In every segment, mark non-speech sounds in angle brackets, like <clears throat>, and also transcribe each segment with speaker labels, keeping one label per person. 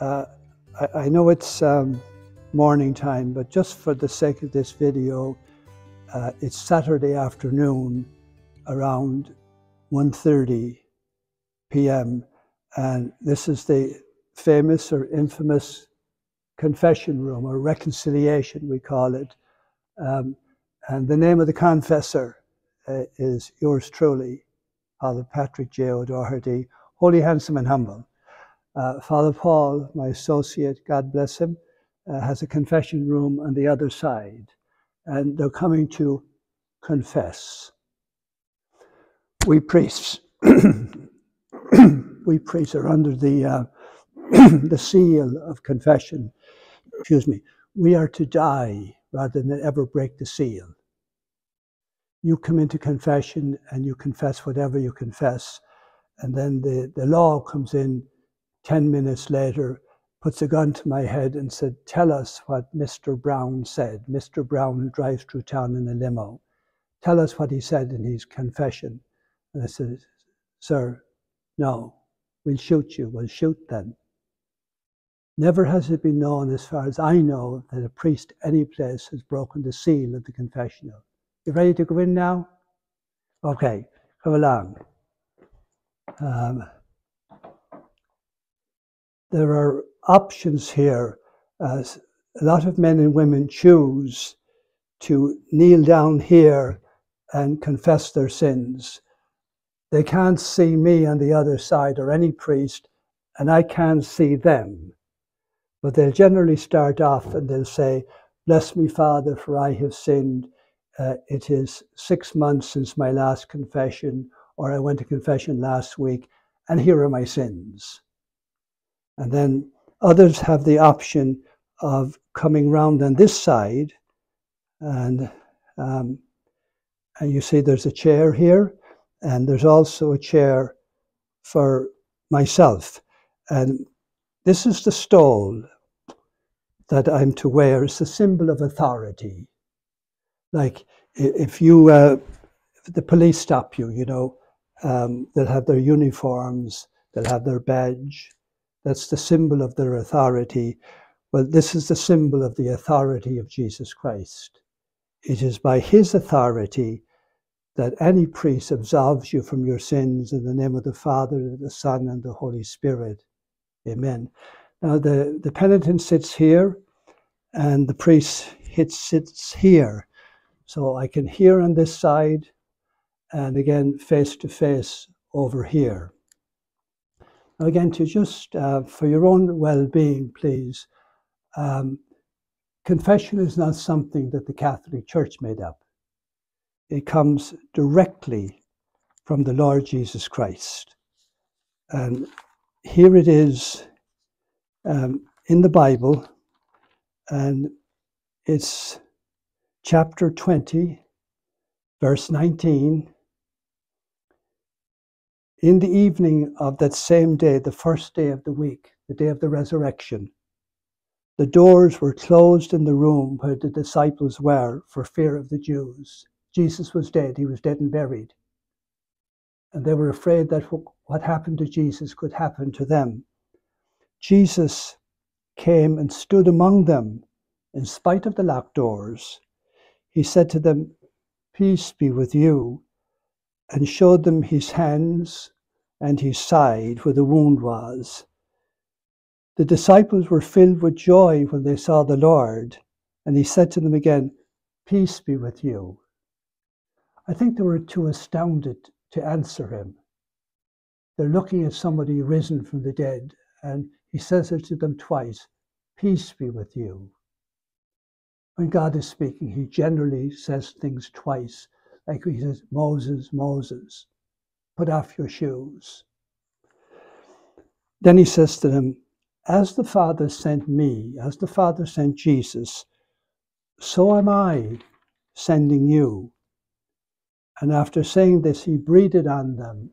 Speaker 1: Uh, I, I, know it's um, morning time, but just for the sake of this video, uh, it's Saturday afternoon around 1.30 p.m. And this is the famous or infamous confession room or reconciliation, we call it. Um, and the name of the confessor uh, is yours truly, Father Patrick J. O'Doherty, holy, handsome, and humble. Uh, Father Paul, my associate, God bless him, uh, has a confession room on the other side, and they're coming to confess. We priests, <clears throat> we priests are under the uh, <clears throat> the seal of confession. Excuse me. We are to die rather than ever break the seal. You come into confession and you confess whatever you confess, and then the, the law comes in 10 minutes later, puts a gun to my head and said, Tell us what Mr. Brown said. Mr. Brown drives through town in a limo. Tell us what he said in his confession. And I said, Sir, no, we'll shoot you. We'll shoot then. Never has it been known, as far as I know, that a priest any place has broken the seal of the confessional. You ready to go in now? Okay, come along. Um, there are options here. As a lot of men and women choose to kneel down here and confess their sins. They can't see me on the other side or any priest, and I can't see them. But they'll generally start off and they'll say, Bless me, Father, for I have sinned. Uh, it is six months since my last confession, or I went to confession last week, and here are my sins. And then others have the option of coming round on this side. And, um, and you see there's a chair here, and there's also a chair for myself. And this is the stole that I'm to wear. It's a symbol of authority. Like if you, uh, if the police stop you, you know, um, they'll have their uniforms, they'll have their badge, that's the symbol of their authority. Well, this is the symbol of the authority of Jesus Christ. It is by his authority that any priest absolves you from your sins in the name of the Father, the Son, and the Holy Spirit. Amen. Now, the, the penitent sits here, and the priest sits here. So I can hear on this side, and again, face to face over here. Again, to just uh, for your own well being, please, um, confession is not something that the Catholic Church made up. It comes directly from the Lord Jesus Christ. And here it is um, in the Bible, and it's chapter 20, verse 19 in the evening of that same day, the first day of the week, the day of the resurrection, the doors were closed in the room where the disciples were for fear of the Jews. Jesus was dead, he was dead and buried. And they were afraid that what happened to Jesus could happen to them. Jesus came and stood among them in spite of the locked doors. He said to them, Peace be with you and showed them his hands and his side where the wound was. The disciples were filled with joy when they saw the Lord, and he said to them again, Peace be with you. I think they were too astounded to answer him. They're looking at somebody risen from the dead, and he says it to them twice Peace be with you. When God is speaking, he generally says things twice like he says, Moses, Moses, put off your shoes. Then he says to them, As the Father sent me, as the Father sent Jesus, so am I sending you. And after saying this, he breathed on them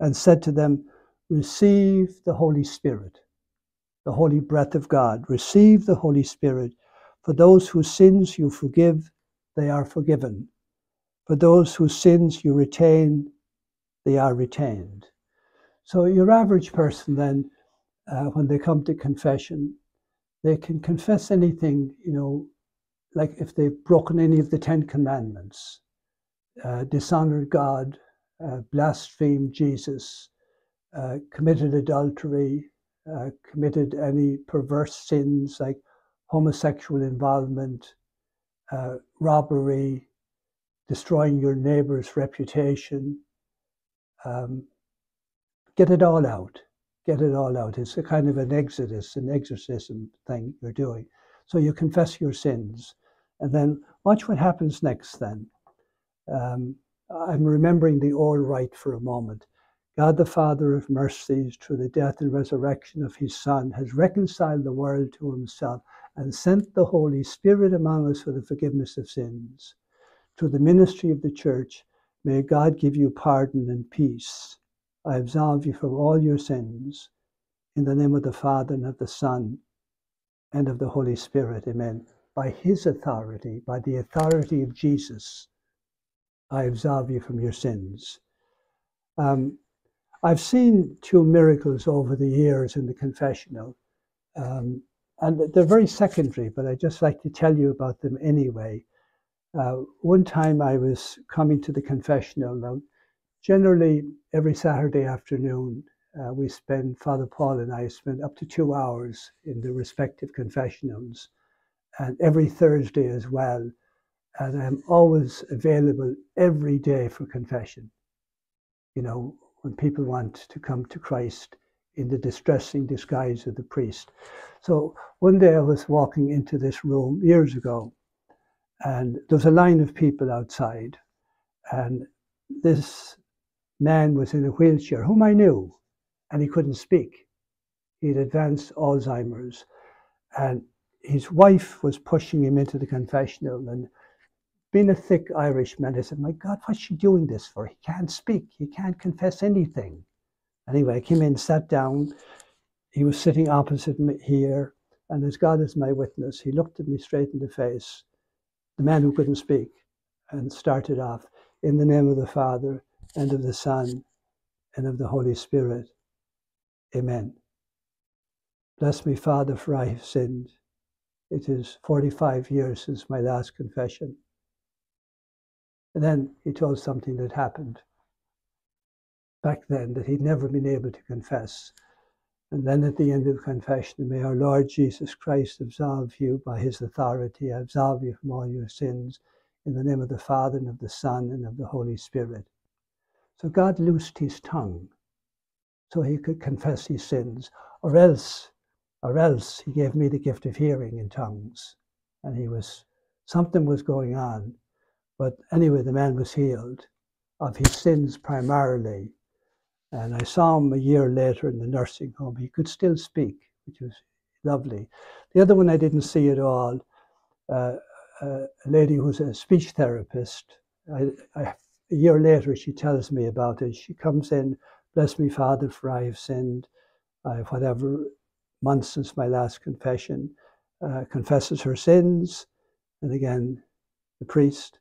Speaker 1: and said to them, Receive the Holy Spirit, the holy breath of God. Receive the Holy Spirit. For those whose sins you forgive, they are forgiven. For those whose sins you retain, they are retained. So your average person then, uh, when they come to confession, they can confess anything, you know, like if they've broken any of the Ten Commandments, uh, dishonored God, uh, blasphemed Jesus, uh, committed adultery, uh, committed any perverse sins like homosexual involvement, uh, robbery, destroying your neighbor's reputation. Um, get it all out. Get it all out. It's a kind of an exodus, an exorcism thing you're doing. So you confess your sins. And then watch what happens next then. Um, I'm remembering the all right for a moment. God the Father of mercies, through the death and resurrection of his Son, has reconciled the world to himself and sent the Holy Spirit among us for the forgiveness of sins. Through the ministry of the church, may God give you pardon and peace. I absolve you from all your sins. In the name of the Father and of the Son and of the Holy Spirit. Amen. By his authority, by the authority of Jesus, I absolve you from your sins. Um, I've seen two miracles over the years in the confessional, um, and they're very secondary, but I'd just like to tell you about them anyway. Uh, one time I was coming to the confessional. Now, generally, every Saturday afternoon, uh, we spend, Father Paul and I spend up to two hours in the respective confessionals, and every Thursday as well. And I'm always available every day for confession. You know, when people want to come to Christ in the distressing disguise of the priest. So one day I was walking into this room years ago, and there was a line of people outside, and this man was in a wheelchair, whom I knew, and he couldn't speak. He had advanced Alzheimer's, and his wife was pushing him into the confessional, and being a thick Irishman, I said, My God, what's she doing this for? He can't speak. He can't confess anything. Anyway, I came in, sat down. He was sitting opposite me here. And as God is my witness, he looked at me straight in the face, the man who couldn't speak, and started off in the name of the Father and of the Son and of the Holy Spirit. Amen. Bless me, Father, for I have sinned. It is 45 years since my last confession. And then he told something that happened back then that he'd never been able to confess. And then at the end of confession, may our Lord Jesus Christ absolve you by his authority, absolve you from all your sins in the name of the Father and of the Son and of the Holy Spirit. So God loosed his tongue so he could confess his sins, or else, or else he gave me the gift of hearing in tongues. And he was, something was going on but anyway, the man was healed of his sins primarily. And I saw him a year later in the nursing home. He could still speak, which was lovely. The other one I didn't see at all, uh, uh, a lady who's a speech therapist. I, I, a year later, she tells me about it. She comes in, bless me, Father, for I have sinned. Whatever months since my last confession, uh, confesses her sins. And again, the priest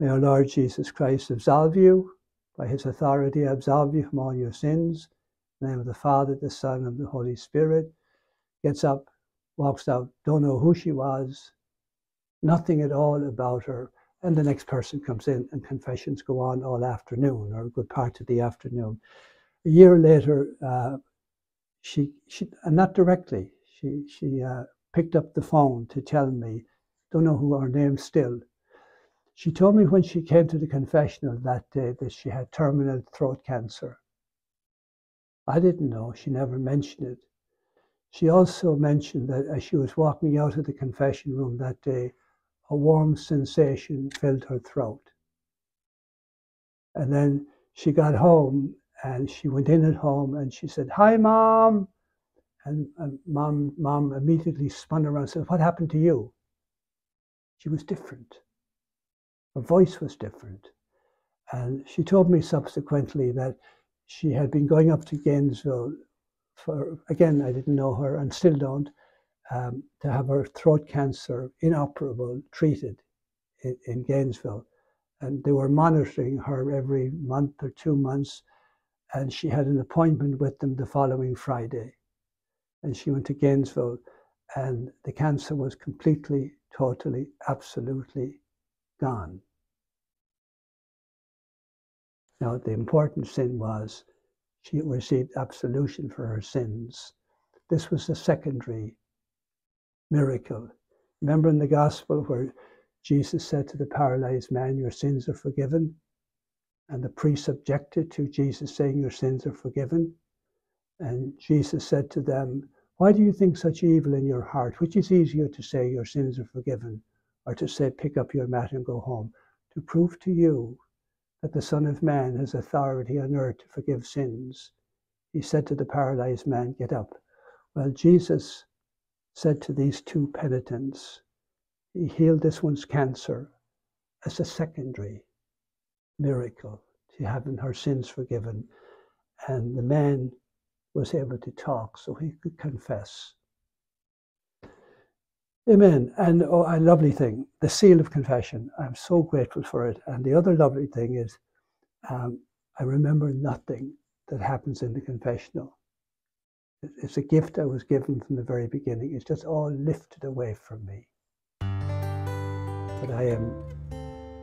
Speaker 1: May our Lord Jesus Christ absolve you. By his authority, absolve you from all your sins. In the name of the Father, the Son, and the Holy Spirit. Gets up, walks out, don't know who she was, nothing at all about her. And the next person comes in, and confessions go on all afternoon or a good part of the afternoon. A year later, uh, she, she, and not directly, she, she uh, picked up the phone to tell me, don't know who her name still, she told me when she came to the confessional that day that she had terminal throat cancer. I didn't know, she never mentioned it. She also mentioned that as she was walking out of the confession room that day, a warm sensation filled her throat. And then she got home and she went in at home and she said, Hi, mom. And, and mom, mom immediately spun around and said, What happened to you? She was different. Her voice was different. And she told me subsequently that she had been going up to Gainesville for, again, I didn't know her and still don't, um, to have her throat cancer inoperable treated in, in, Gainesville. And they were monitoring her every month or two months. and she had an appointment with them the following Friday. And she went to Gainesville, and the cancer was completely, totally, absolutely gone. Now, the important sin was she received absolution for her sins. This was the secondary miracle. Remember in the gospel where Jesus said to the paralyzed man, Your sins are forgiven? And the priests objected to Jesus saying, Your sins are forgiven. And Jesus said to them, Why do you think such evil in your heart? Which is easier to say, Your sins are forgiven, or to say, Pick up your mat and go home? To prove to you that the Son of Man has authority on earth to forgive sins. He said to the paralyzed man, Get up. Well, Jesus said to these two penitents, He healed this one's cancer as a secondary miracle to having her sins forgiven. And the man was able to talk so he could confess. Amen. And oh, a lovely thing, the seal of confession. I'm so grateful for it. And the other lovely thing is, um, I remember nothing that happens in the confessional. It's a gift I was given from the very beginning. It's just all lifted away from me. But I am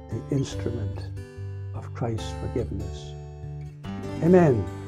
Speaker 1: the instrument of Christ's forgiveness. Amen.